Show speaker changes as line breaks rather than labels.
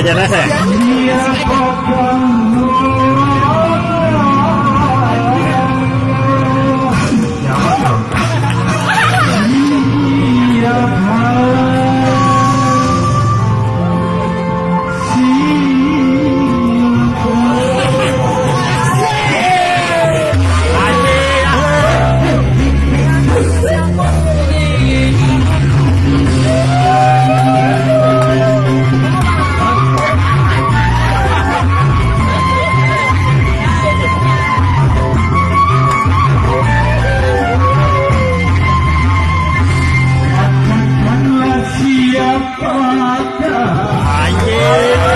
aja saya. Iya, Ayer.